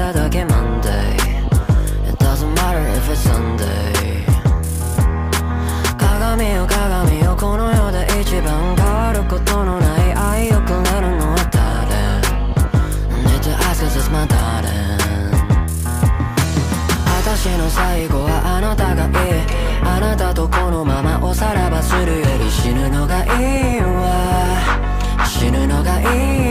ただけ Monday It doesn't matter if it's Sunday. 鏡よ鏡よこの世で一番変わることのない愛をくれるのは誰 Need to ask is this my darling. 私の最後はあなたがいいあなたとこのままおさらばするより死ぬのがいいわ死ぬのがいい